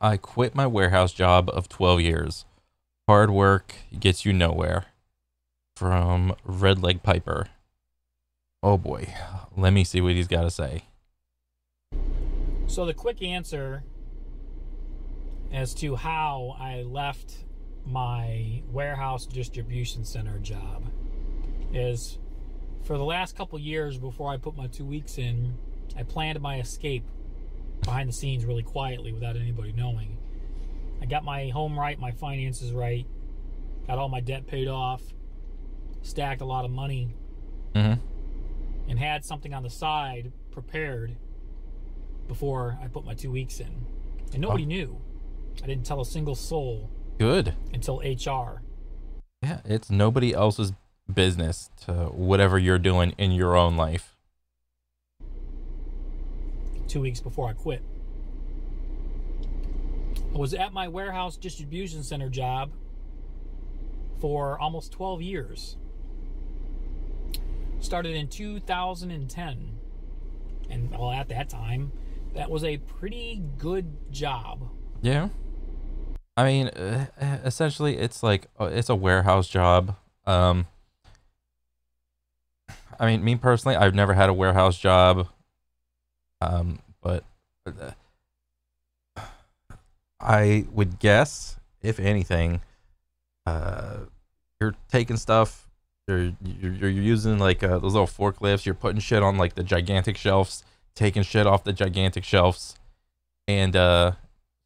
I quit my warehouse job of 12 years. Hard work gets you nowhere. From Red Leg Piper. Oh boy. Let me see what he's got to say. So the quick answer as to how I left my warehouse distribution center job is for the last couple years before I put my two weeks in, I planned my escape behind the scenes really quietly without anybody knowing. I got my home right, my finances right, got all my debt paid off, stacked a lot of money, Mm-hmm. and had something on the side prepared before I put my two weeks in. And nobody Oh. knew. I didn't tell a single soul Good. until HR. Yeah, it's nobody else's business to whatever you're doing in your own life. Two weeks before I quit. I was at my warehouse distribution center job for almost 12 years. Started in 2010. And well, at that time, that was a pretty good job. Yeah. I mean, uh, essentially, it's like uh, it's a warehouse job. Um, I mean, me personally, I've never had a warehouse job. Um, but uh, I would guess, if anything, uh, you're taking stuff. You're you're, you're using like uh, those little forklifts. You're putting shit on like the gigantic shelves, taking shit off the gigantic shelves, and uh,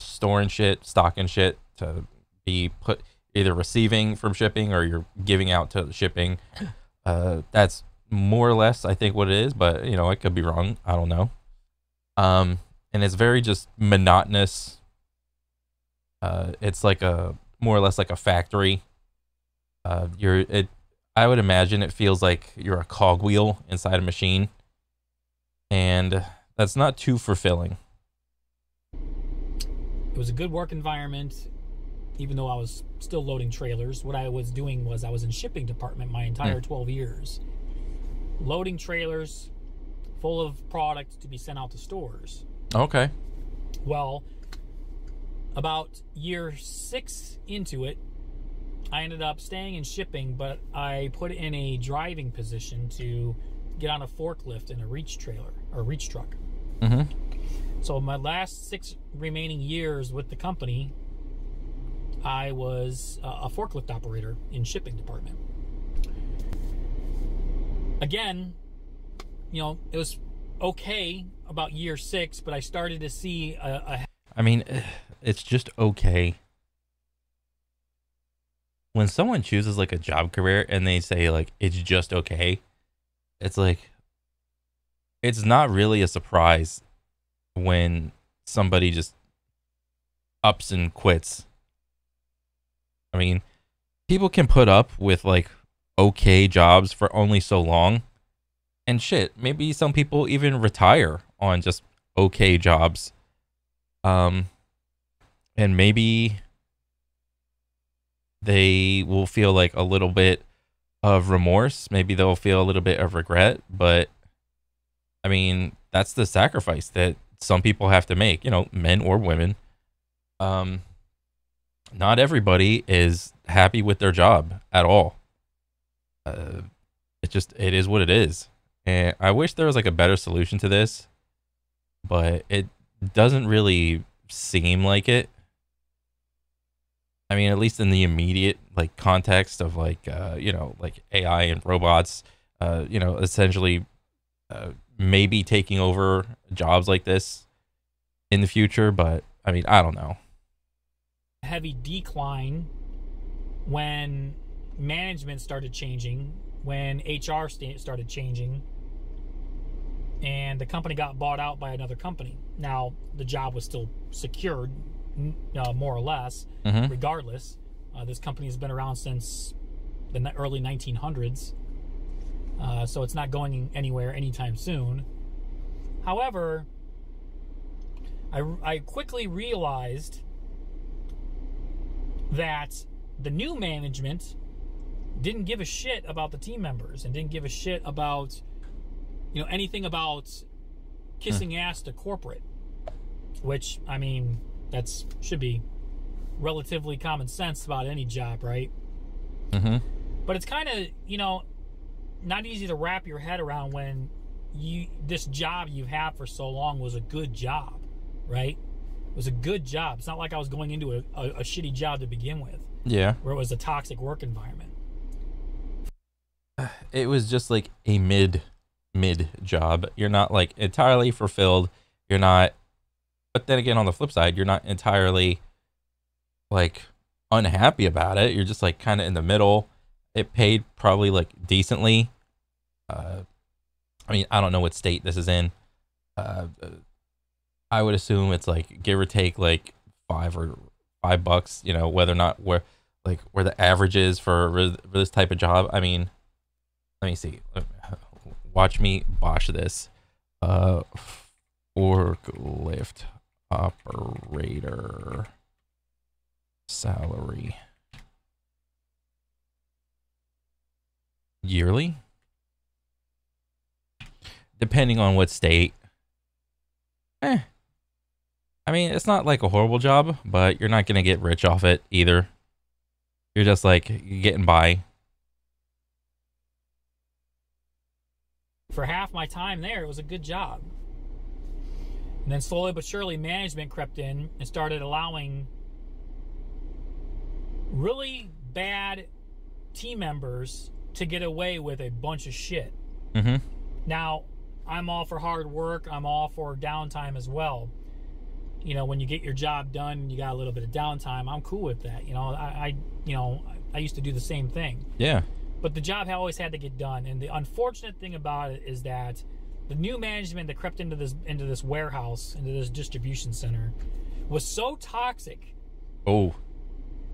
storing shit, stocking shit to be put either receiving from shipping or you're giving out to shipping. Uh, that's more or less, I think, what it is. But you know, I could be wrong. I don't know. Um, and it's very just monotonous. Uh, it's like a more or less like a factory. Uh, you're it. I would imagine it feels like you're a cogwheel inside a machine, and that's not too fulfilling. It was a good work environment, even though I was still loading trailers. What I was doing was I was in shipping department my entire 12 years, loading trailers full of product to be sent out to stores. Okay. Well, about year six into it, I ended up staying in shipping, but I put in a driving position to get on a forklift in a reach trailer or reach truck. Mm-hmm. So my last six remaining years with the company, I was uh, a forklift operator in shipping department. Again, you know, it was okay about year six, but I started to see a, a I mean, it's just okay. When someone chooses like a job career and they say like it's just okay, it's like it's not really a surprise when somebody just ups and quits. I mean, people can put up with like okay jobs for only so long. And shit, maybe some people even retire on just okay jobs. Um and maybe they will feel like a little bit of remorse. Maybe they'll feel a little bit of regret but i mean that's the sacrifice that some people have to make you know men or women. Um not everybody is happy with their job at all. Uh it just it is what it is and i wish there was like a better solution to this but it doesn't really seem like it. I mean, at least in the immediate like context of like uh, you know like AI and robots, uh, you know, essentially uh, maybe taking over jobs like this in the future. But I mean, I don't know. heavy decline when management started changing, when HR sta- started changing, and the company got bought out by another company. Now, the job was still secured, uh, more or less, Mhm. regardless. Uh, this company has been around since the early 1900s, uh, so it's not going anywhere anytime soon. However, I, I quickly realized that the new management didn't give a shit about the team members and didn't give a shit about you know anything about kissing ass to corporate which I mean, that's should be relatively common sense about any job, right? Mm-hmm. But it's kind of you know not easy to wrap your head around when you this job you've had for so long was a good job, right? It was a good job. It's not like I was going into a, a, a shitty job to begin with, Yeah. where it was a toxic work environment. It was just like a mid mid job. You're not like entirely fulfilled. You're not but then again on the flip side, you're not entirely like unhappy about it. You're just like kind of in the middle. It paid probably like decently. Uh I mean, I don't know what state this is in. Uh I would assume it's like give or take like 5 or 5 bucks, you know, whether or not where like where the average is for this type of job. I mean, let me see. Watch me bosh this. Uh, forklift operator salary yearly, depending on what state. Eh. I mean, it's not like a horrible job, but you're not gonna get rich off it either. You're just like getting by. For half my time there, it was a good job. And then slowly but surely, management crept in and started allowing really bad team members to get away with a bunch of shit. Mm-hmm. Now, I'm all for hard work. I'm all for downtime as well. You know, when you get your job done, you got a little bit of downtime. I'm cool with that. You know, I, I you know, I used to do the same thing. Yeah. But the job always had to get done. And the unfortunate thing about it is that the new management that crept into this into this warehouse, into this distribution center, was so toxic Oh.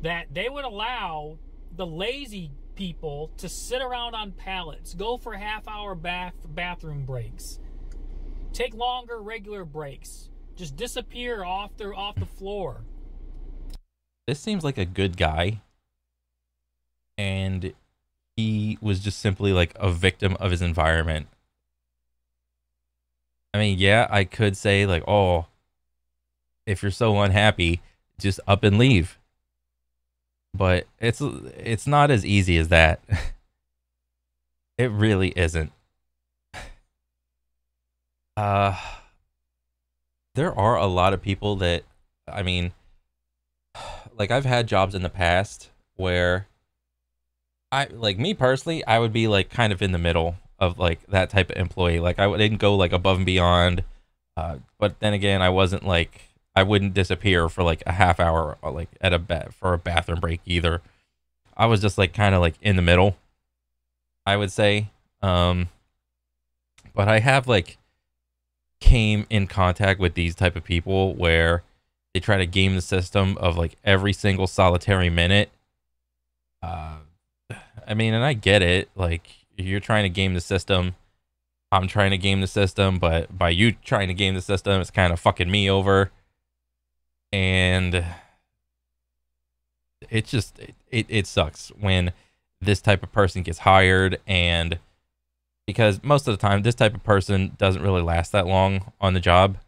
that they would allow the lazy people to sit around on pallets, go for half hour bath bathroom breaks, take longer regular breaks, just disappear off the off the floor. This seems like a good guy. And he was just simply like a victim of his environment. I mean, yeah, I could say like, "Oh, if you're so unhappy, just up and leave." But it's it's not as easy as that. it really isn't. Uh there are a lot of people that I mean like I've had jobs in the past where I like me personally, I would be like kind of in the middle of like that type of employee. Like I didn't go like above and beyond, uh, but then again, I wasn't like I wouldn't disappear for like a half hour or, like at a bet for a bathroom break either. I was just like kind of like in the middle, I would say. Um, but I have like came in contact with these type of people where they try to game the system of like every single solitary minute. Uh, I mean, and I get it. Like you're trying to game the system. I'm trying to game the system, but by you trying to game the system, it's kind of fucking me over. And it just it, it, sucks when this type of person gets hired and because most of the time this type of person doesn't really last that long on the job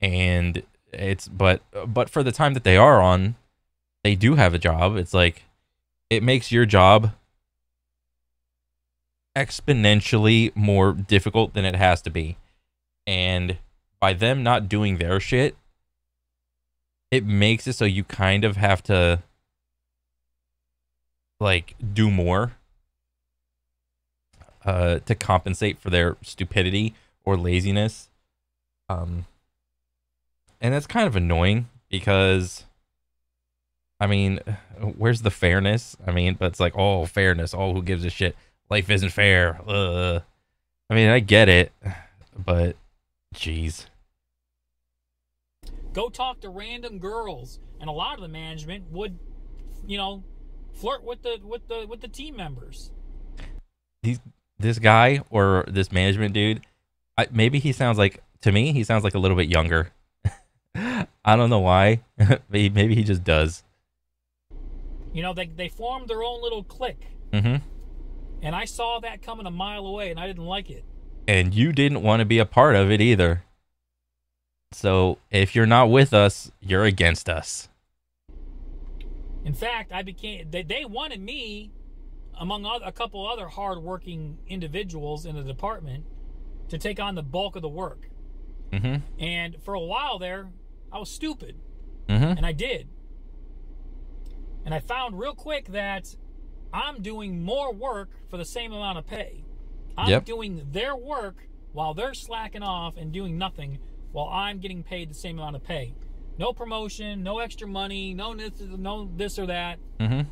and it's but but for the time that they are on they do have a job it's like it makes your job exponentially more difficult than it has to be and by them not doing their shit it makes it so you kind of have to like do more uh to compensate for their stupidity or laziness um and that's kind of annoying because I mean, where's the fairness? I mean, but it's like, oh, fairness. Oh, who gives a shit? Life isn't fair. Ugh. I mean, I get it, but jeez. Go talk to random girls, and a lot of the management would, you know, flirt with the with the with the team members. These this guy or this management dude, I, maybe he sounds like to me he sounds like a little bit younger. I don't know why. maybe, maybe he just does. You know, they they formed their own little clique, hmm and I saw that coming a mile away, and I didn't like it. And you didn't want to be a part of it either. So if you're not with us, you're against us. In fact, I became they, they wanted me among other, a couple other hardworking individuals in the department to take on the bulk of the work. Mm-hmm. And for a while there, I was stupid, Mm-hmm. and I did. And I found real quick that I'm doing more work for the same amount of pay. I'm Yep. doing their work while they're slacking off and doing nothing while I'm getting paid the same amount of pay. No promotion, no extra money, no this, no this or that. Mm-hmm.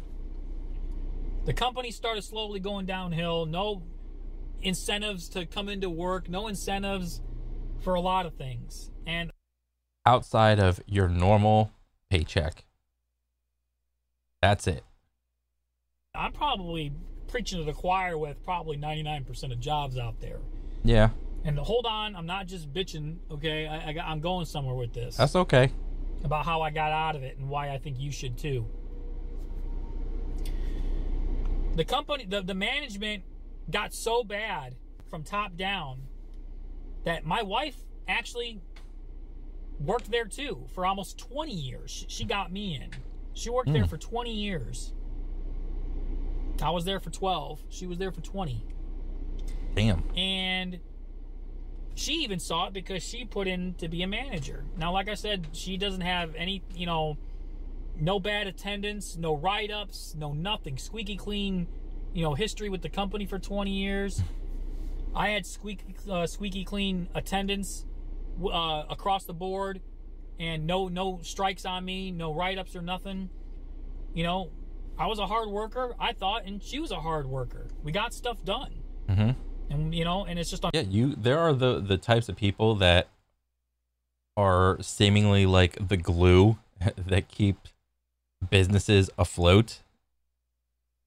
The company started slowly going downhill. No incentives to come into work, no incentives for a lot of things. And Outside of your normal paycheck. That's it. I'm probably preaching to the choir with probably 99% of jobs out there. Yeah, And hold on, I'm not just bitching, okay? I, I, I'm going somewhere with this that's okay. about how I got out of it and why I think you should too. The company, the, the management got so bad from top down that my wife actually worked there too for almost 20 years. She, she got me in. She worked there Hmm. for 20 years. I was there for 12. She was there for 20 Damn. and she even saw it because she put in to be a manager. Now, like I said, she doesn't have any, you know, no bad attendance, no write ups, no nothing. Squeaky clean, you know, history with the company for 20 years. I had squeaky, uh, squeaky clean attendance uh, across the board, and no no strikes on me, no write ups or nothing. You know, I was a hard worker, I thought, and she was a hard worker. We got stuff done, Mm-hmm. and you know, and it's just on. Yeah, you. There are the the types of people that are seemingly like the glue that keep businesses afloat,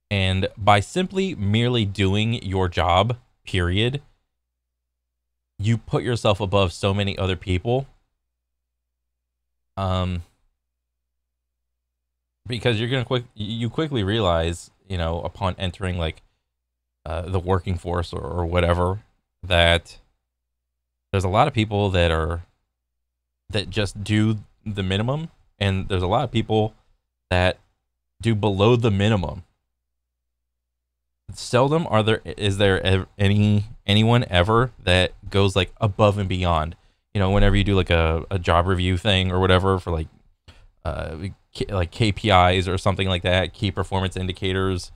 and by simply merely doing your job, period, you put yourself above so many other people. Um, because you're gonna quick you quickly realize, you know, upon entering like uh, the working force or, or whatever that there's a lot of people that are that just do the minimum and there's a lot of people that do below the minimum. Seldom are there is there ev- any anyone ever that goes like above and beyond. You know whenever you do like a, a job review thing or whatever for like uh like KPIs or something like that key performance indicators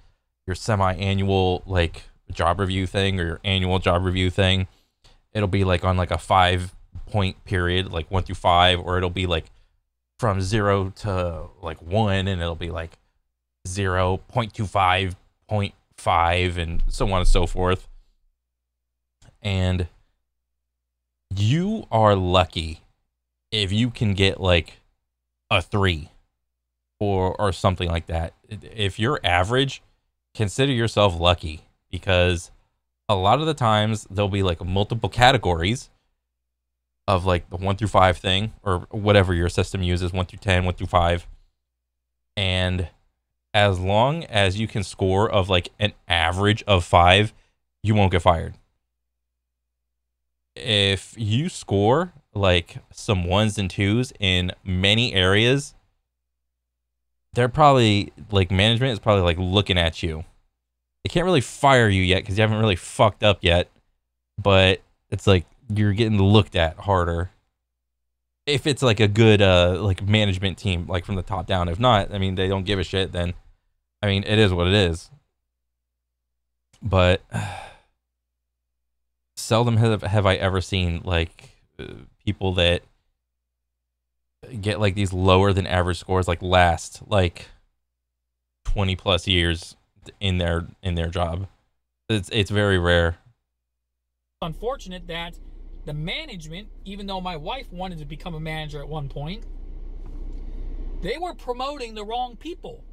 your semi-annual like job review thing or your annual job review thing it'll be like on like a five point period like one through five or it'll be like from zero to like one and it'll be like zero point two five point five and so on and so forth. And you are lucky if you can get like a three or or something like that if you're average consider yourself lucky because a lot of the times there'll be like multiple categories of like the one through five thing or whatever your system uses one through ten, one through five. And as long as you can score of like an average of five, you won't get fired. If you score like some ones and twos in many areas, they're probably like management is probably like looking at you they can't really fire you yet because you haven't really fucked up yet. But it's like you're getting looked at harder. If it's like a good uh like management team, like from the top down. If not, I mean they don't give a shit. Then, I mean it is what it is. But seldom have have I ever seen like uh, people that get like these lower than average scores like last like 20 plus years in their in their job. It's it's very rare. unfortunate that the management, even though my wife wanted to become a manager at one point, they were promoting the wrong people.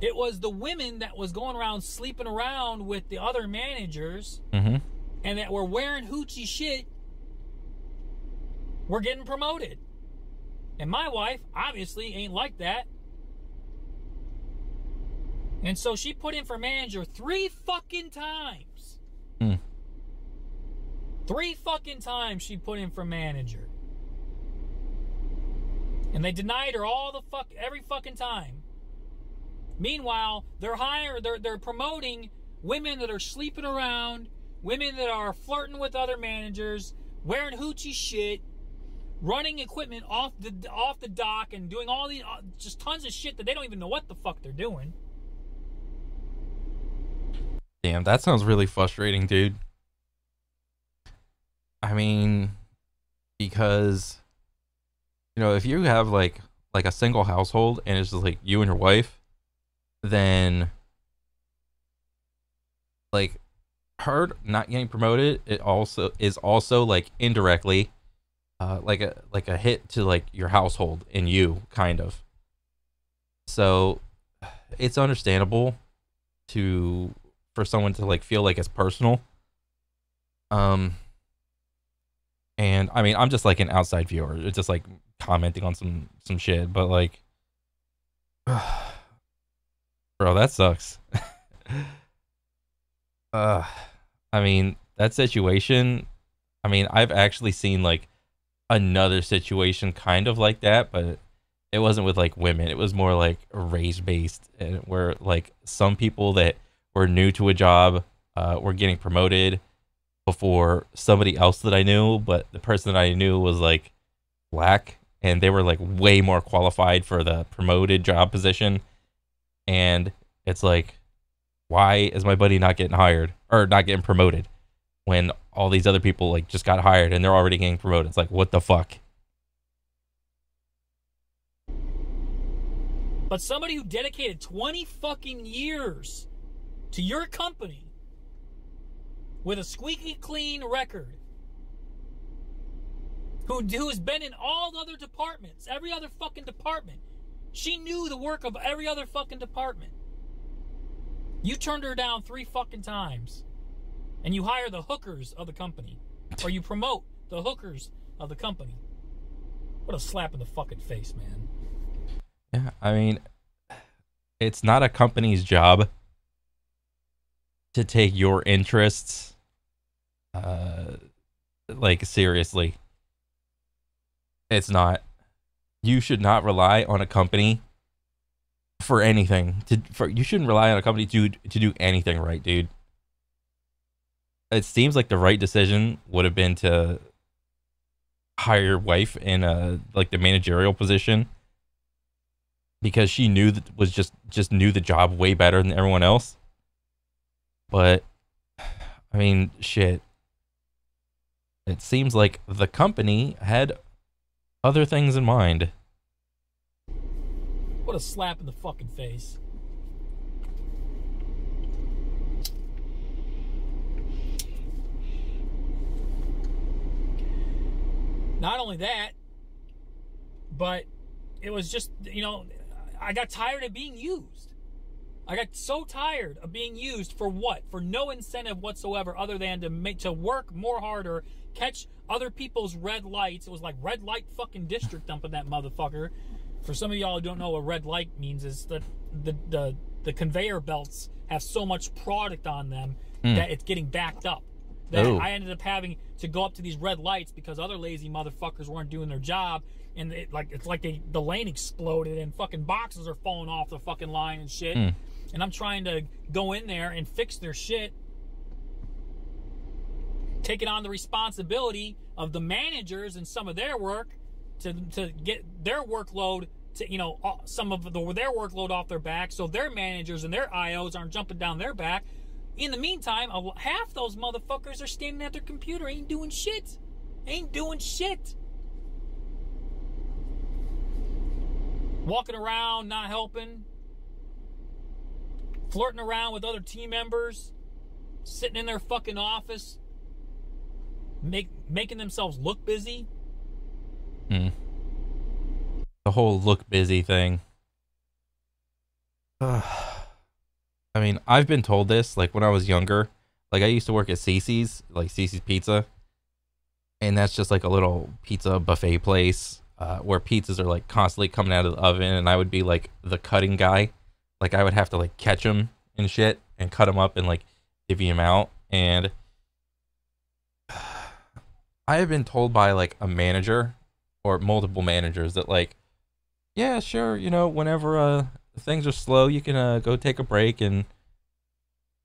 It was the women that was going around sleeping around with the other managers Mm-hmm. and that were wearing hoochie shit were getting promoted. And my wife obviously ain't like that. And so she put in for manager three fucking times. Hmm. Three fucking times she put in for manager. And they denied her all the fuck every fucking time. Meanwhile, they're hiring they're they're promoting women that are sleeping around, women that are flirting with other managers, wearing hoochie shit, running equipment off the off the dock and doing all these uh, just tons of shit that they don't even know what the fuck they're doing. Damn, that sounds really frustrating, dude. I mean, because you know, if you have like like a single household and it's just like you and your wife, then like her not getting promoted, it also is also like indirectly uh, like a like a hit to like your household and you kind of. So it's understandable to for someone to like feel like it's personal. Um and I mean I'm just like an outside viewer. It's just like commenting on some some shit, but like bro, that sucks. uh I mean, that situation, I mean, I've actually seen like another situation kind of like that, but it wasn't with like women. It was more like race based, and where like some people that were new to a job uh, were getting promoted before somebody else that I knew, but the person that I knew was like black, and they were like way more qualified for the promoted job position, and it's like, why is my buddy not getting hired or not getting promoted? When all these other people like just got hired and they're already getting promoted. It's like what the fuck? But somebody who dedicated 20 fucking years to your company with a squeaky clean record who who's been in all other departments, every other fucking department. She knew the work of every other fucking department. You turned her down 3 fucking times and you hire the hookers of the company, or you promote the hookers of the company. What a slap in the fucking face, man. Yeah, I mean, it's not a company's job to take your interests uh like seriously. It's not. You should not rely on a company for anything. To for you shouldn't rely on a company to to do anything right, dude it seems like the right decision would have been to hire your wife in a like the managerial position because she knew that was just just knew the job way better than everyone else. But I mean, shit. It seems like the company had other things in mind. What a slap in the fucking face. Not only that, but it was just, you know, I got tired of being used. I got so tired of being used for what? For no incentive whatsoever other than to make to work more harder, catch other people's red lights. It was like red light fucking district dumping that motherfucker. For some of y'all who don't know what red light means is that the the the conveyor belts have so much product on them mm. that it's getting backed up that Ooh. I ended up having to go up to these red lights because other lazy motherfuckers weren't doing their job, and it, like it's like they, the lane exploded and fucking boxes are falling off the fucking line and shit. Mm. And I'm trying to go in there and fix their shit, taking on the responsibility of the managers and some of their work to to get their workload to you know some of the, their workload off their back, so their managers and their IOs aren't jumping down their back. In the meantime, half those motherfuckers are standing at their computer, ain't doing shit. Ain't doing shit. Walking around, not helping. Flirting around with other team members. Sitting in their fucking office. Make, making themselves look busy. Hmm. The whole look busy thing. I mean, I've been told this like when I was younger. Like I used to work at Cici's, like Cici's Pizza, and that's just like a little pizza buffet place uh, where pizzas are like constantly coming out of the oven, and I would be like the cutting guy. Like I would have to like catch them and shit and cut them up and like divvy them out. And I have been told by like a manager or multiple managers that like, yeah, sure, you know, whenever uh things are slow, you can uh go take a break and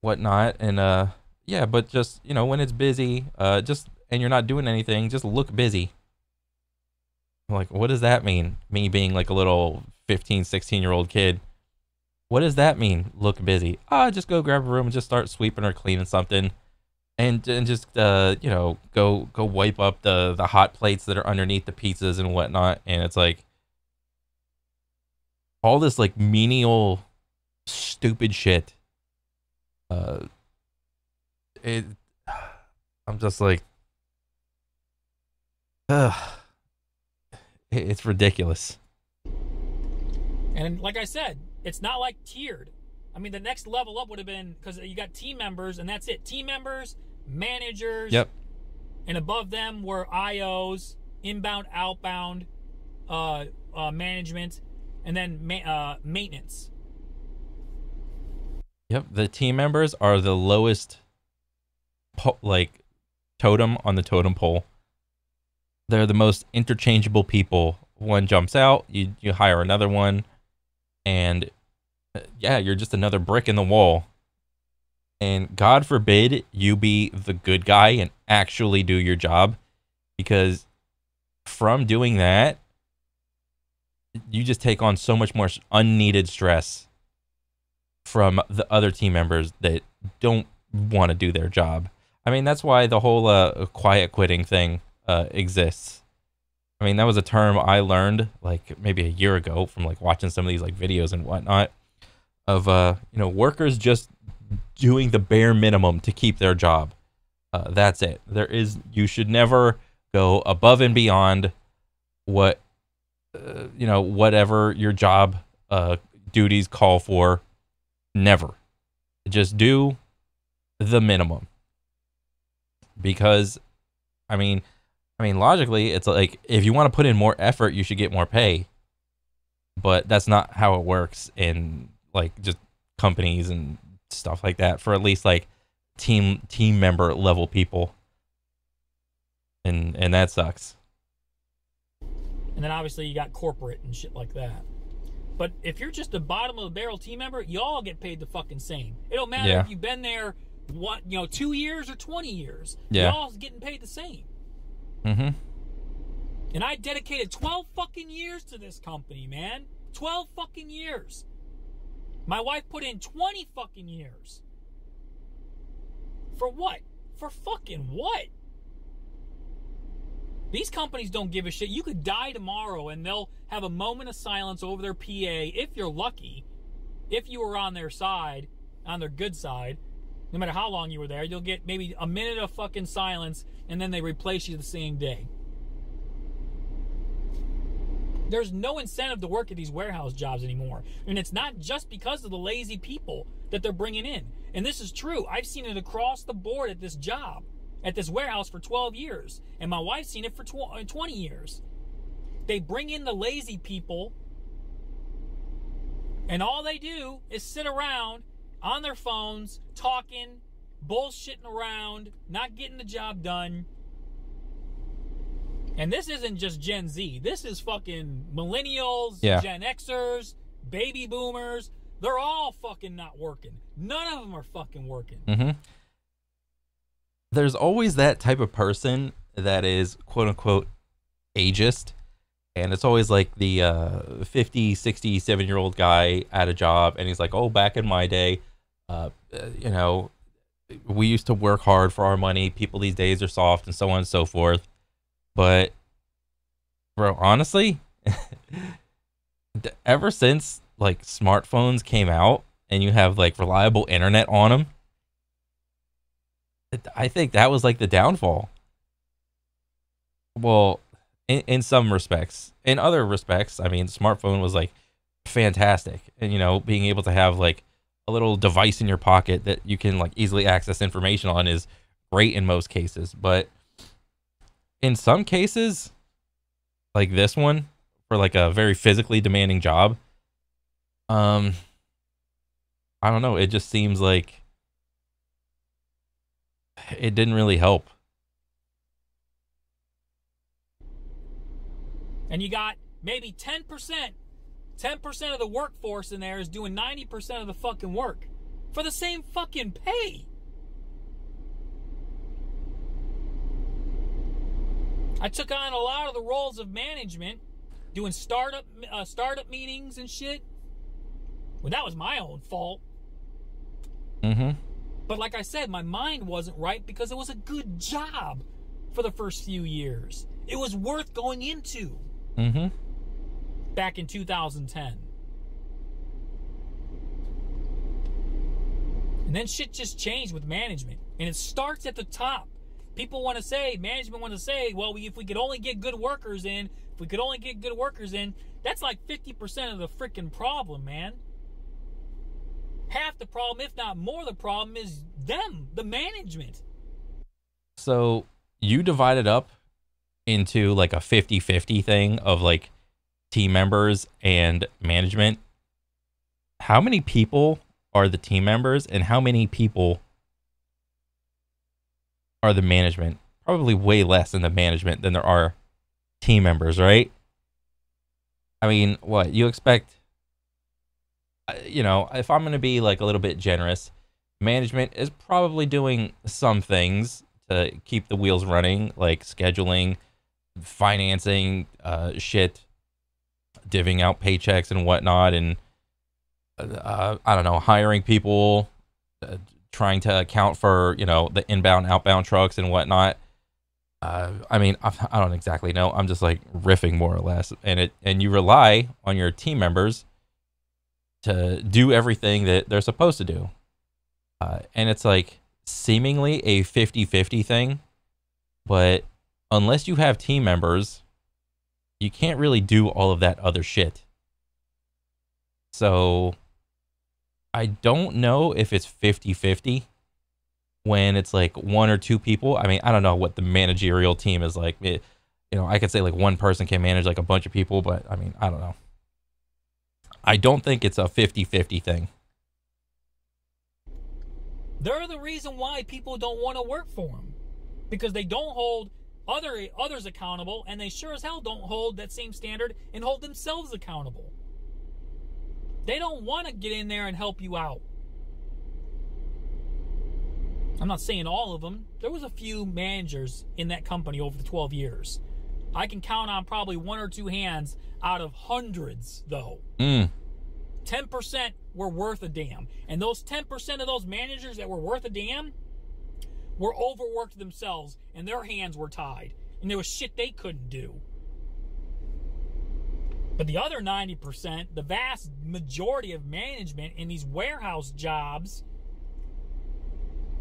whatnot, and uh yeah, but just you know when it's busy, uh just and you're not doing anything, just look busy. Like, what does that mean? Me being like a little 15, 16 year old kid. What does that mean? Look busy. Ah, just go grab a room and just start sweeping or cleaning something and and just uh, you know go go wipe up the the hot plates that are underneath the pizzas and whatnot and it's like all this like menial stupid shit uh it i'm just like uh, it's ridiculous And like I said, it's not like tiered. I mean, the next level up would have been because you got team members, and that's it. Team members, managers. yep And above them were IOs, inbound, outbound, uh, uh, management, and then ma- uh, maintenance. Yep, the team members are the lowest, po- like, totem on the totem pole. They're the most interchangeable people. One jumps out, you you hire another one, and uh, yeah, you're just another brick in the wall. And God forbid you be the good guy and actually do your job, because from doing that, you just take on so much more unneeded stress from the other team members that don't want to do their job. I mean, that's why the whole uh, quiet quitting thing uh, exists. I mean, that was a term I learned like maybe a year ago from like watching some of these like videos and whatnot of uh, you know workers just doing the bare minimum to keep their job. Uh, that's it. There is you should never go above and beyond what you know whatever your job uh, duties call for Never. Just do the minimum. Because I mean I mean logically it's like if you want to put in more effort you should get more pay. But that's not how it works in like just companies and stuff like that for at least like team team member level people. And and that sucks. And then obviously you got corporate and shit like that. But if you're just a bottom of the barrel team member, you all get paid the fucking same. It don't matter Yeah. if you've been there what you know, two years or twenty years. Yeah. Y'all's getting paid the same. Mhm. And I dedicated 12 fucking years to this company, man. 12 fucking years. My wife put in 20 fucking years. For what? For fucking what? These companies don't give a shit. You could die tomorrow and they'll have a moment of silence over their PA if you're lucky. If you were on their side, on their good side, no matter how long you were there, you'll get maybe a minute of fucking silence and then they replace you the same day. There's no incentive to work at these warehouse jobs anymore. And it's not just because of the lazy people that they're bringing in. And this is true. I've seen it across the board at this job, at this warehouse for 12 years. And my wife's seen it for uh, 20 years. They bring in the lazy people, and all they do is sit around on their phones, talking, bullshitting around, not getting the job done. And this isn't just Gen Z. This is fucking millennials, Yeah. Gen Xers, baby boomers. They're all fucking not working. None of them are fucking working. Mm-hmm. There's always that type of person that is quote unquote ageist. And it's always like the uh, 50, 60, 7 year old guy at a job. And he's like, oh, back in my day, uh, uh, you know, we used to work hard for our money. People these days are soft and so on and so forth. But, bro, honestly, ever since like smartphones came out and you have like reliable internet on them, I think that was like the downfall. Well, in, in some respects, in other respects, I mean, smartphone was like fantastic, and you know, being able to have like a little device in your pocket that you can like easily access information on is great in most cases. But in some cases, like this one, for like a very physically demanding job, um, I don't know. It just seems like it didn't really help. and you got maybe 10%, 10% of the workforce in there is doing 90% of the fucking work for the same fucking pay. I took on a lot of the roles of management, doing startup uh, startup meetings and shit. Well, that was my own fault. Mm-hmm. But like I said, my mind wasn't right because it was a good job for the first few years. It was worth going into Mm-hmm. back in 2010. And then shit just changed with management. And it starts at the top. People want to say, management want to say, well, if we could only get good workers in, if we could only get good workers in, that's like 50% of the freaking problem, man. Half the problem, if not more, the problem is them, the management. So you divide it up into like a 50-50 thing of like team members and management. How many people are the team members and how many people are the management? Probably way less in the management than there are team members, right? I mean, what you expect? Uh, You know, if I'm going to be like a little bit generous, management is probably doing some things to keep the wheels running, like scheduling, financing, uh, shit, divvying out paychecks and whatnot, and uh, I don't know, hiring people, uh, trying to account for you know the inbound, outbound trucks and whatnot. Uh, I mean, I, I don't exactly know. I'm just like riffing more or less, and it and you rely on your team members to do everything that they're supposed to do. Uh, and it's like seemingly a 50-50 thing, but unless you have team members, you can't really do all of that other shit. So I don't know if it's 50-50 when it's like one or two people. I mean, I don't know what the managerial team is like. It, you know, I could say like one person can manage like a bunch of people, but I mean, I don't know. I don't think it's a 50-50 thing. They're the reason why people don't want to work for them because they don't hold other others accountable, and they sure as hell don't hold that same standard and hold themselves accountable. They don't want to get in there and help you out. I'm not saying all of them. There was a few managers in that company over the 12 years. I can count on probably one or two hands out of hundreds, though. Mm. 10% were worth a damn. And those 10% of those managers that were worth a damn were overworked themselves and their hands were tied. And there was shit they couldn't do. But the other 90%, the vast majority of management in these warehouse jobs,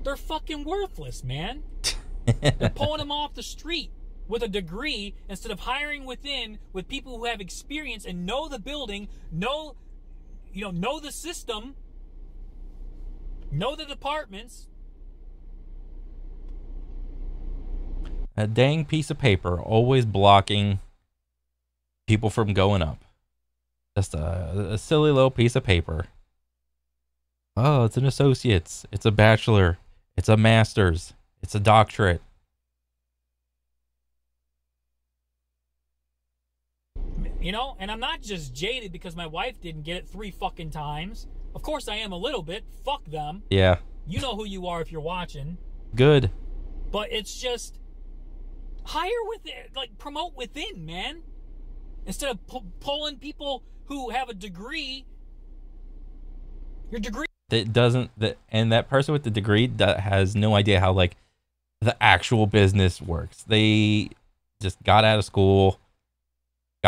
they're fucking worthless, man. They're pulling them off the street with a degree instead of hiring within with people who have experience and know the building, know you know, know the system, know the departments. A dang piece of paper always blocking people from going up. Just a, a silly little piece of paper. Oh, it's an associate's. It's a bachelor. It's a master's. It's a doctorate. You know, and I'm not just jaded because my wife didn't get it three fucking times. Of course I am a little bit. Fuck them. Yeah, You know who you are if you're watching. good. But it's just hire within, like promote within, man. Instead of pu- pulling people who have a degree. Your degree That doesn't that and that person with the degree that has no idea how like the actual business works. They just got out of school,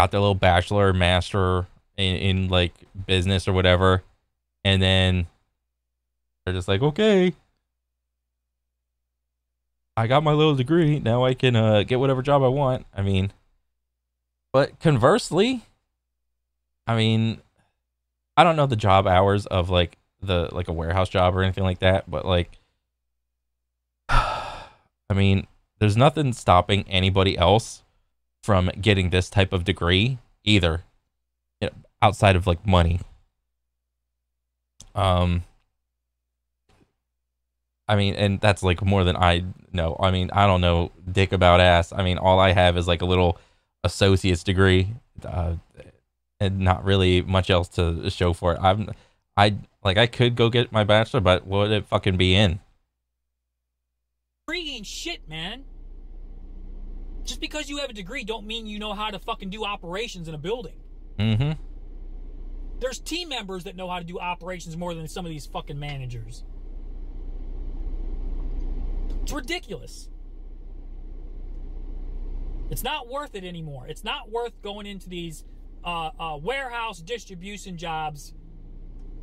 got their little bachelor, master in, in like business or whatever, and then they're just like, okay, I got my little degree. Now I can uh, get whatever job I want. I mean, but conversely, I mean, I don't know the job hours of like the like a warehouse job or anything like that, but like, I mean, there's nothing stopping anybody else from getting this type of degree either, you know, outside of like money. Um, I mean, and that's like more than I know. I mean, I don't know dick about ass. I mean, all I have is like a little associate's degree, uh, and not really much else to show for it. I'm, I like I could go get my bachelor, but what would it fucking be in? Ain't shit, man. Just because you have a degree don't mean you know how to fucking do operations in a building. Mm-hmm. There's team members that know how to do operations more than some of these fucking managers. It's ridiculous. It's not worth it anymore. It's not worth going into these uh, uh, warehouse distribution jobs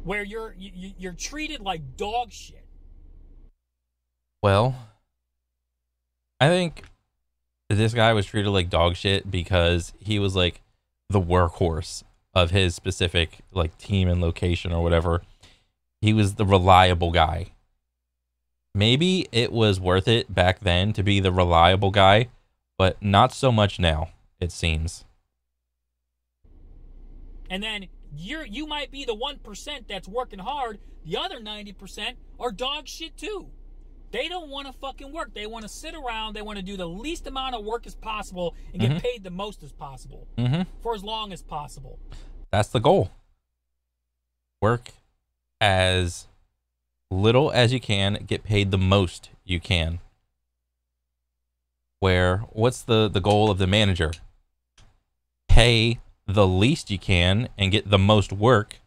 where you're you, you're treated like dog shit. Well, I think this guy was treated like dog shit because he was like the workhorse of his specific like team and location or whatever. He was the reliable guy. Maybe it was worth it back then to be the reliable guy, but not so much now, it seems. And then you're you might be the 1% that's working hard. The other 90% are dog shit too. They don't want to fucking work. They want to sit around. They want to do the least amount of work as possible and get Mhm. paid the most as possible Mm-hmm. for as long as possible. That's the goal. Work as little as you can, get paid the most you can. Where what's the the goal of the manager? Pay the least you can and get the most work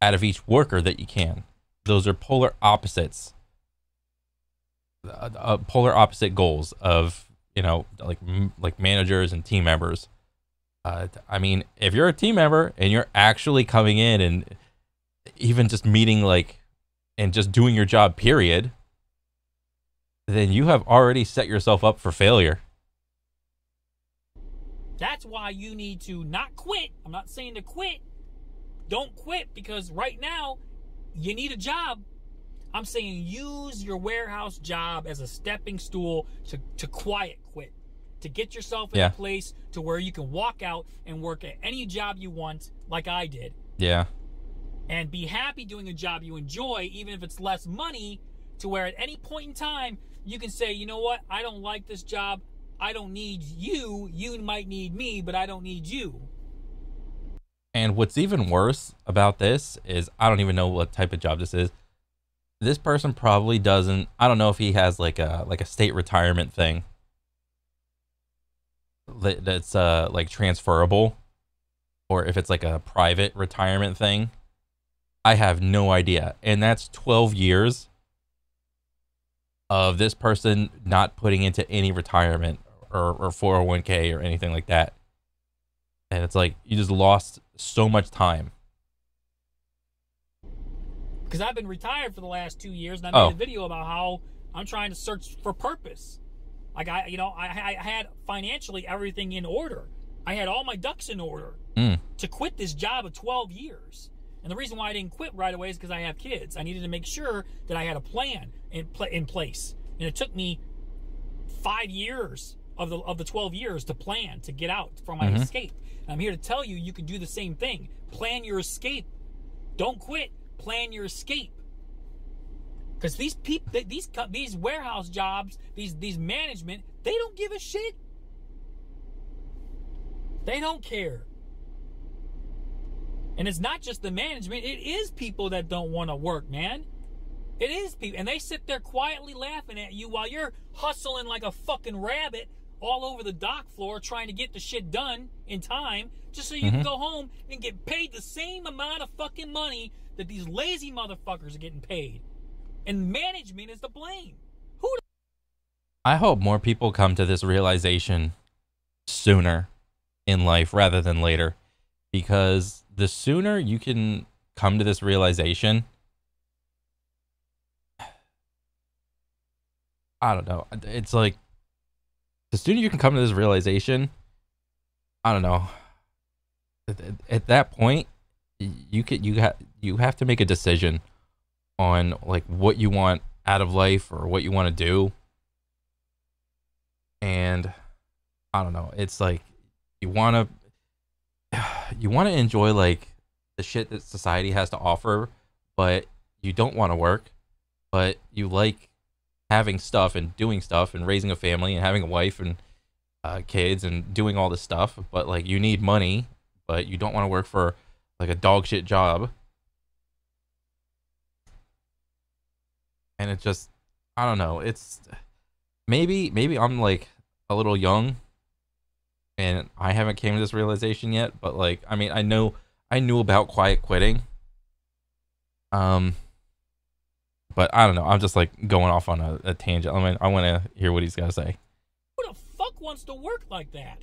out of each worker that you can. Those are polar opposites. Uh, uh, polar opposite goals of you know like m- like managers and team members. Uh, I mean, if you're a team member and you're actually coming in and even just meeting like and just doing your job, period, then you have already set yourself up for failure. That's why you need to not quit. I'm not saying to quit. Don't quit because right now you need a job. I'm saying use your warehouse job as a stepping stool to, to quiet quit. To get yourself in Yeah. a place to where you can walk out and work at any job you want, like I did, Yeah. and be happy doing a job you enjoy, even if it's less money, to where at any point in time you can say, you know what, I don't like this job. I don't need you. You might need me, but I don't need you. And what's even worse about this is I don't even know what type of job this is. This person probably doesn't. I don't know if he has like a like a state retirement thing that's uh like transferable, or if it's like a private retirement thing. I have no idea, and that's twelve years of this person not putting into any retirement or or four hundred one k or anything like that and it's like you just lost so much time. Because I've been retired for the last two years, and I Oh. made a video about how I'm trying to search for purpose. Like I, you know, I, I had financially everything in order. I had all my ducks in order Mm. to quit this job of 12 years. And the reason why I didn't quit right away is because I have kids. I needed to make sure that I had a plan in pla in place, and it took me five years of the of the 12 years to plan to get out from my Mhm. escape. And I'm here to tell you, you can do the same thing. Plan your escape. Don't quit. Plan your escape. Because these people, these these warehouse jobs, these these management, they don't give a shit. They don't care. And it's not just the management, it is people that don't want to work, man. It is people. And they sit there quietly laughing at you while you're hustling like a fucking rabbit all over the dock floor trying to get the shit done in time just so you can Mhm. go home and get paid the same amount of fucking money that these lazy motherfuckers are getting paid. And management is to blame. Who I hope more people come to this realization sooner in life rather than later because the sooner you can come to this realization I don't know. It's like the sooner you can come to this realization, I don't know. At, at- at that point, you could you have you have to make a decision on like what you want out of life or what you want to do. And I don't know. It's like you want to you want to enjoy like the shit that society has to offer, but you don't want to work, but you like having stuff and doing stuff and raising a family and having a wife and uh, kids and doing all this stuff, but like you need money, but you don't want to work for like a dog shit job. And it just, I don't know. It's maybe maybe I'm like a little young, and I haven't came to this realization yet. But like, I mean, I know I knew about quiet quitting. Um, but I don't know. I'm just like going off on a, a tangent. I mean, I want to hear what he's got to say. Who the fuck wants to work like that?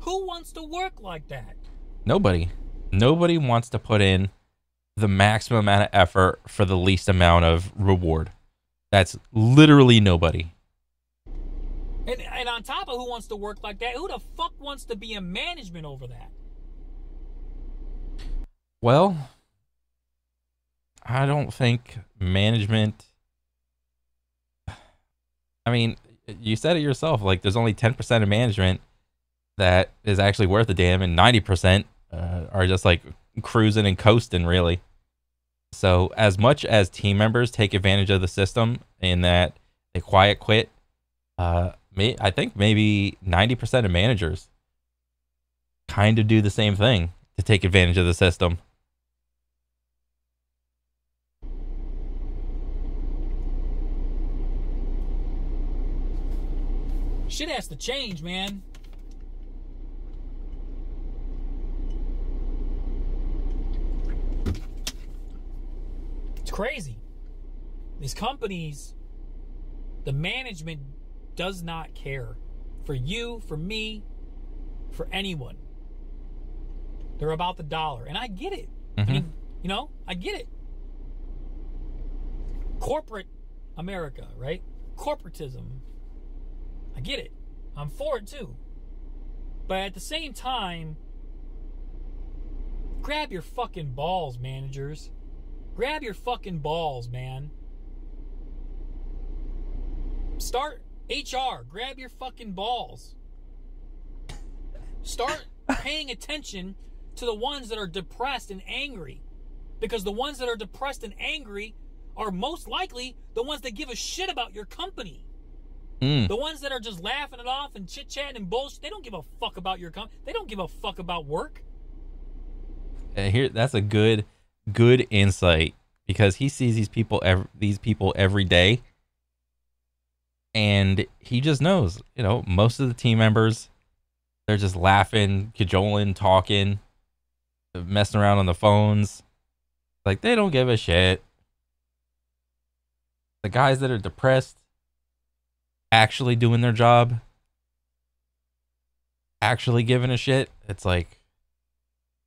Who wants to work like that? Nobody. Nobody wants to put in the maximum amount of effort for the least amount of reward. That's literally nobody. And, and on top of who wants to work like that, who the fuck wants to be in management over that? Well, I don't think management. I mean, you said it yourself. Like, there's only 10% of management that is actually worth a damn, and 90% uh, are just like cruising and coasting, really. So, as much as team members take advantage of the system in that they quiet quit, uh, may, I think maybe 90% of managers kind of do the same thing to take advantage of the system. Shit has to change, man. It's crazy. These companies, the management does not care for you, for me, for anyone. They're about the dollar. And I get it. I Mhm. mean, you know, I get it. Corporate America, right? Corporatism. I get it. I'm for it too. But at the same time, grab your fucking balls, managers. Grab your fucking balls, man. Start HR. Grab your fucking balls. Start paying attention to the ones that are depressed and angry. Because the ones that are depressed and angry are most likely the ones that give a shit about your company. Mm. The ones that are just laughing it off and chit chatting and bullshit, they don't give a fuck about your company. They don't give a fuck about work. And here that's a good good insight because he sees these people ev- these people every day. And he just knows you know most of the team members they're just laughing cajoling talking messing around on the phones. Like they don't give a shit. The guys that are depressed actually doing their job actually giving a shit it's like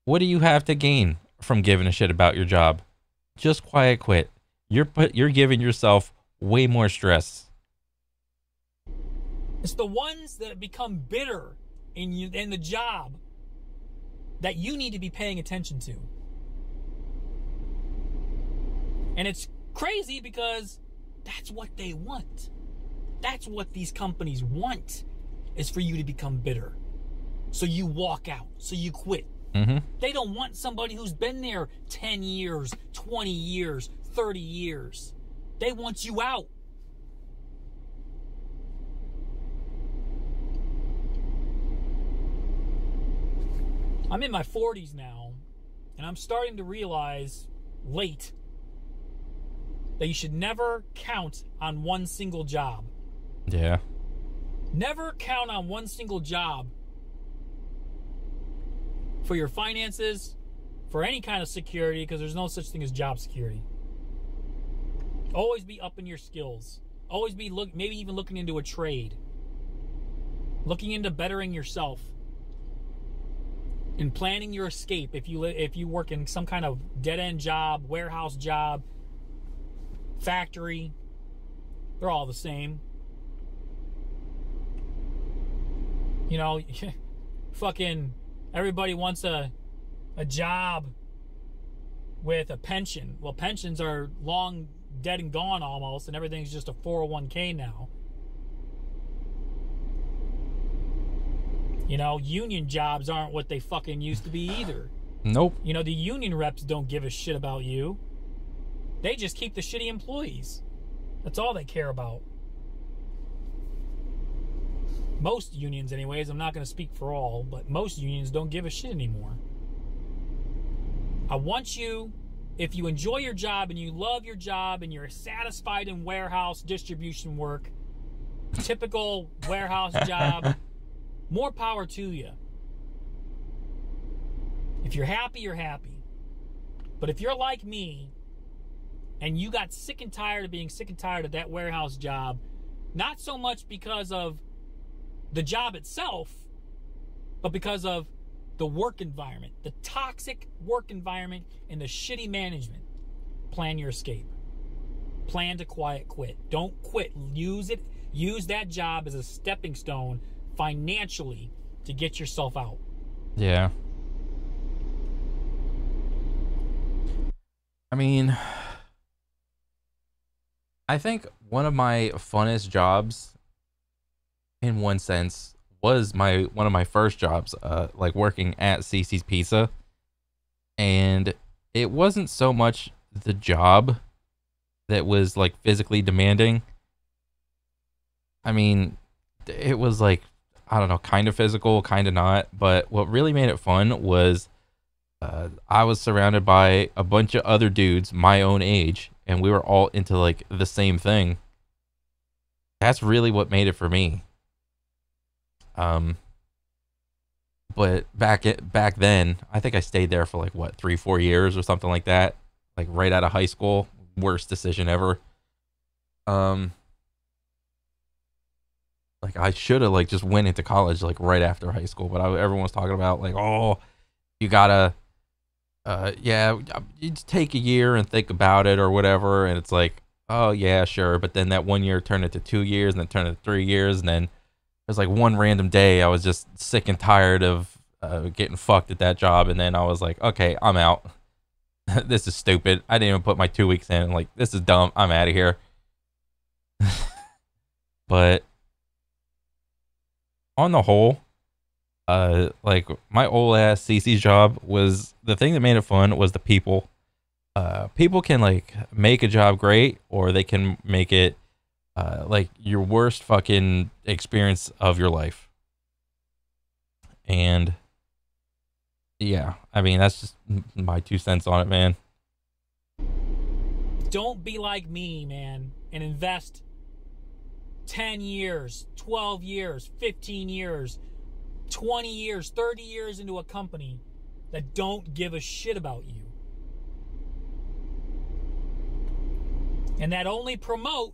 what do you have to gain from giving a shit about your job? Just quiet quit. You're put you're giving yourself way more stress. It's the ones that become bitter in you in the job that you need to be paying attention to. And it's crazy because that's what they want. That's what these companies want is for you to become bitter. So you walk out, so you quit. Mm-hmm. They don't want somebody who's been there 10 years, 20 years, 30 years. They want you out. I'm in my 40s now, and I'm starting to realize late that you should never count on one single job. Yeah. Never count on one single job for your finances, for any kind of security, because there's no such thing as job security. Always be up in your skills. Always be look, maybe even looking into a trade, looking into bettering yourself, and planning your escape. If you if you work in some kind of dead end job, warehouse job, factory, they're all the same. You know, fucking everybody wants a a job with a pension. Well, pensions are long dead and gone almost, and everything's just a 401k now. You know, union jobs aren't what they fucking used to be either. Nope. You know, the union reps don't give a shit about you. They just keep the shitty employees. That's all they care about. Most unions, anyways, I'm not going to speak for all, but most unions don't give a shit anymore. I want you, if you enjoy your job and you love your job and you're satisfied in warehouse distribution work, typical warehouse job, more power to you. If you're happy, you're happy. But if you're like me and you got sick and tired of being sick and tired of that warehouse job, not so much because of the job itself, but because of the work environment, the toxic work environment, and the shitty management, plan your escape. Plan to quiet quit. Don't quit. Use it. Use that job as a stepping stone financially to get yourself out. Yeah. I mean, I think one of my funnest jobs, in one sense, was my one of my first jobs, uh, like working at CiCi's Pizza, and it wasn't so much the job that was like physically demanding. I mean, it was like I don't know, kind of physical, kind of not. But what really made it fun was uh, I was surrounded by a bunch of other dudes my own age, and we were all into like the same thing. That's really what made it for me. Um, but back at, back then, I think I stayed there for like what three, four years or something like that. Like right out of high school, worst decision ever. Um, like I should have like just went into college like right after high school, but I, everyone was talking about like, oh, you gotta uh, yeah, you take a year and think about it or whatever, and it's like, oh yeah, sure. But then that one year turned into two years, and then turned into three years, and then there's like one random day I was just sick and tired of uh, getting fucked at that job, and then I was like, okay, I'm out. this is stupid. I didn't even put my two weeks in. Like this is dumb. I'm out of here. but on the whole, uh like my old ass CiCi's job was the thing that made it fun was the people. Uh people can like make a job great or they can make it uh like your worst fucking experience of your life. And yeah, I mean that's just my two cents on it, man. Don't be like me, man, and invest 10 years, 12 years, 15 years 20 years, 30 years into a company that don't give a shit about you. And that only promote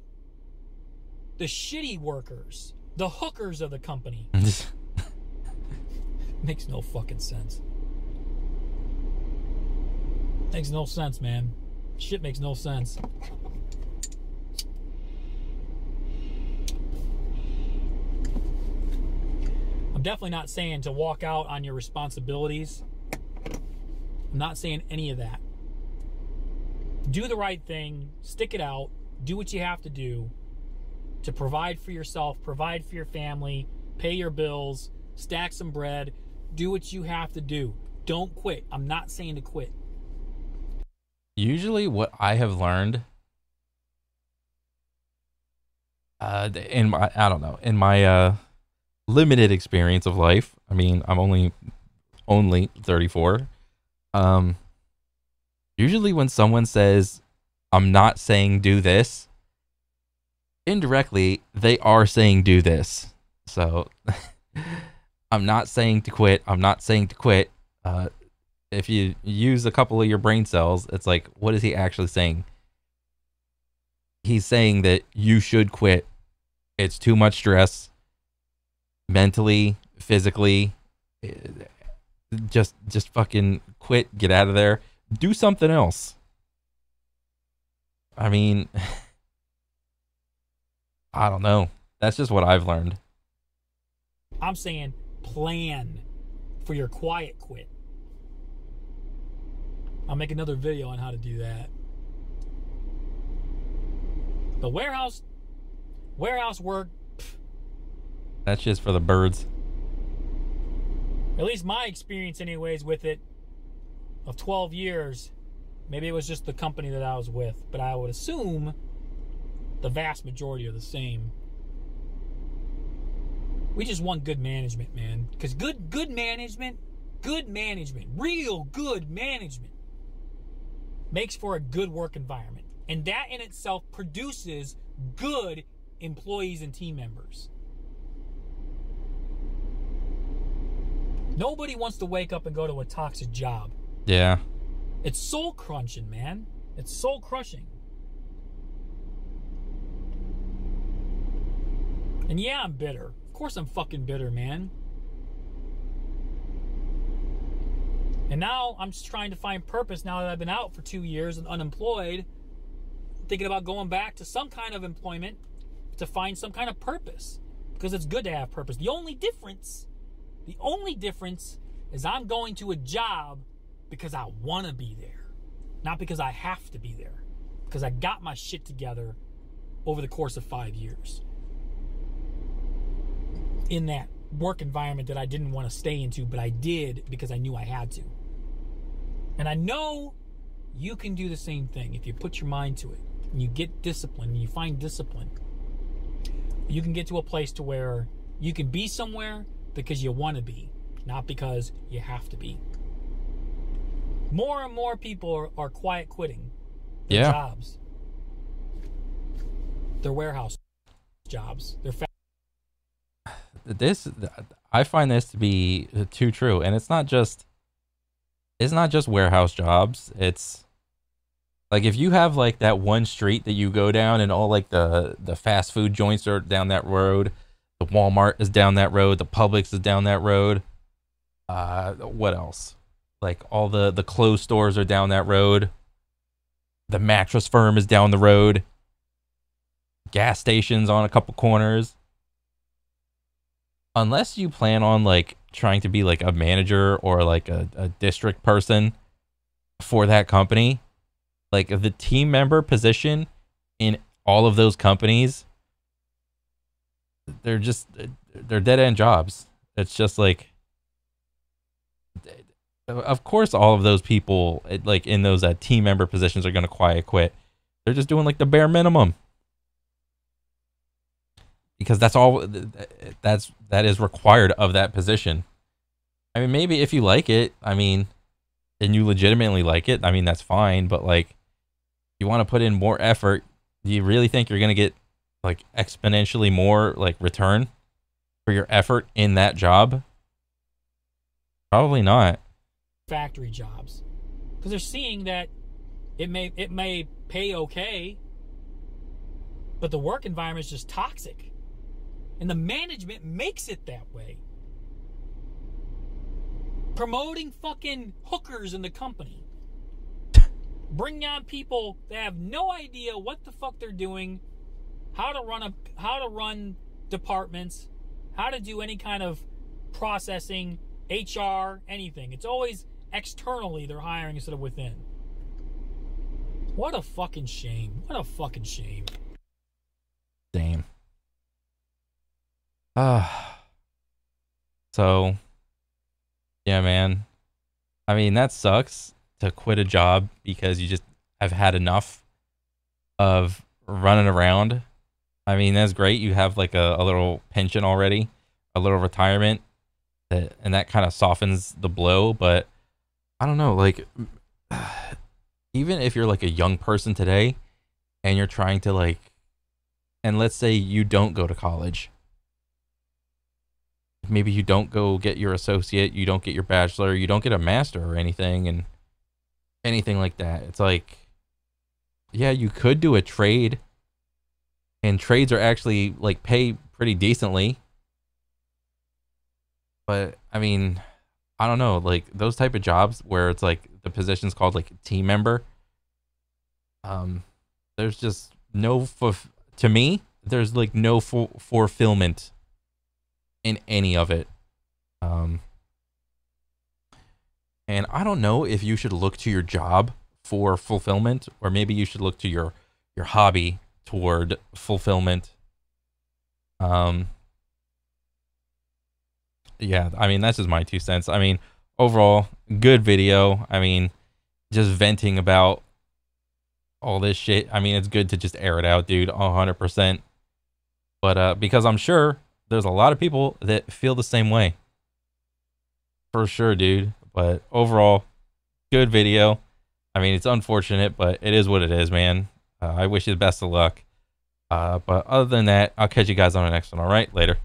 the shitty workers, the hookers of the company. Makes no fucking sense. Makes no sense, man. Shit makes no sense. I'm definitely not saying to walk out on your responsibilities. I'm not saying any of that. Do the right thing, stick it out, do what you have to do to provide for yourself, provide for your family, pay your bills, stack some bread, do what you have to do. Don't quit. I'm not saying to quit. Usually, what I have learned uh, in my, I don't know, in my, uh, limited experience of life. I mean, I'm only only 34. Um usually when someone says I'm not saying do this, indirectly they are saying do this. So I'm not saying to quit. I'm not saying to quit. Uh if you use a couple of your brain cells, it's like what is he actually saying? He's saying that you should quit. It's too much stress mentally, physically, just just fucking quit, get out of there, do something else. I mean, I don't know. That's just what I've learned. I'm saying plan for your quiet quit. I'll make another video on how to do that. The warehouse warehouse work that's just for the birds. At least my experience, anyways, with it of 12 years. Maybe it was just the company that I was with, but I would assume the vast majority are the same. We just want good management, man. Because good good management, good management, real good management makes for a good work environment. And that in itself produces good employees and team members. Nobody wants to wake up and go to a toxic job. Yeah. It's soul crunching, man. It's soul crushing. And yeah, I'm bitter. Of course, I'm fucking bitter, man. And now I'm just trying to find purpose now that I've been out for two years and unemployed, thinking about going back to some kind of employment to find some kind of purpose because it's good to have purpose. The only difference, the only difference is I'm going to a job because I want to be there, not because I have to be there, because I got my shit together over the course of five years in that work environment that I didn't want to stay into, but I did because I knew I had to. And I know you can do the same thing if you put your mind to it and you get discipline and you find discipline. You can get to a place to where you can be somewhere because you want to be, not because you have to be. More and more people are, are quiet quitting their Yeah. jobs, their warehouse jobs, their this I find this to be too true, and it's not just it's not just warehouse jobs. It's like if you have like that one street that you go down, and all like the the fast food joints are down that road, the Walmart is down that road, the Publix is down that road. Uh, what else? Like all the the clothes stores are down that road. The mattress firm is down the road. Gas stations on a couple corners unless you plan on like trying to be like a manager or like a, a district person for that company, like the team member position in all of those companies, they're just they're dead end jobs. It's just like, of course, all of those people like in those uh, team member positions are going to quiet quit. They're just doing like the bare minimum because that's all that's that is required of that position. I mean, maybe if you like it, I mean, and you legitimately like it, I mean, that's fine. But like, you want to put in more effort. Do you really think you're gonna get like exponentially more like return for your effort in that job? Probably not. factory jobs because they're seeing that it may it may pay okay but the work environment is just toxic and the management makes it that way. Promoting fucking hookers in the company. Bringing on people that have no idea what the fuck they're doing how to run a how to run departments how to do any kind of processing hr anything. It's always externally they're hiring instead of within. What a fucking shame. What a fucking shame. Damn. Ah. so, yeah, man. I mean, that sucks to quit a job because you just have had enough of running around. I mean, that's great. You have like a, a little pension already, a little retirement, that, and that kind of softens the blow. But I don't know, like, even if you're like a young person today and you're trying to like and let's say you don't go to college maybe you don't go get your associate you don't get your bachelor you don't get a master or anything and anything like that. It's like yeah you could do a trade and trades are actually like pay pretty decently. But i mean i don't know like those type of jobs where it's like the position's called like team member um there's just no fulf- to me there's like no fu- fulfillment in any of it um and i don't know if you should look to your job for fulfillment or maybe you should look to your your hobby toward fulfillment um yeah i mean that's just my two cents i mean overall good video i mean just venting about all this shit. I mean, it's good to just air it out, dude, 100%. But uh because I'm sure there's a lot of people that feel the same way. For sure, dude. But overall, good video. I mean, it's unfortunate, but it is what it is, man. Uh, I wish you the best of luck. Uh, but other than that, I'll catch you guys on the next one. All right, later.